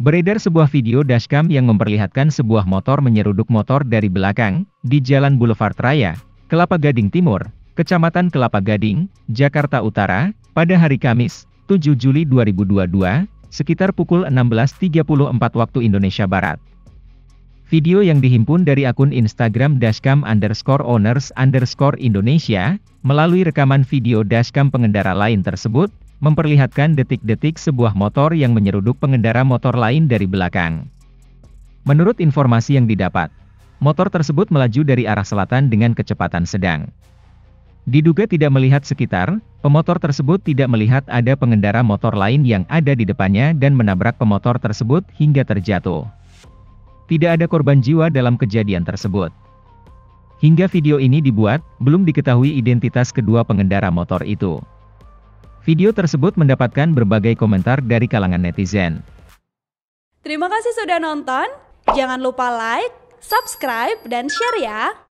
Beredar sebuah video dashcam yang memperlihatkan sebuah motor menyeruduk motor dari belakang, di Jalan Boulevard Raya, Kelapa Gading Timur, Kecamatan Kelapa Gading, Jakarta Utara, pada hari Kamis, 7 Juli 2022, sekitar pukul 16.34 waktu Indonesia Barat. Video yang dihimpun dari akun Instagram dashcam underscore owners underscore Indonesia, melalui rekaman video dashcam pengendara lain tersebut, memperlihatkan detik-detik sebuah motor yang menyeruduk pengendara motor lain dari belakang. Menurut informasi yang didapat, motor tersebut melaju dari arah selatan dengan kecepatan sedang. Diduga tidak melihat sekitar, pemotor tersebut tidak melihat ada pengendara motor lain yang ada di depannya dan menabrak pemotor tersebut hingga terjatuh. Tidak ada korban jiwa dalam kejadian tersebut. Hingga video ini dibuat, belum diketahui identitas kedua pengendara motor itu. Video tersebut mendapatkan berbagai komentar dari kalangan netizen. Terima kasih sudah nonton. Jangan lupa like, subscribe, dan share ya.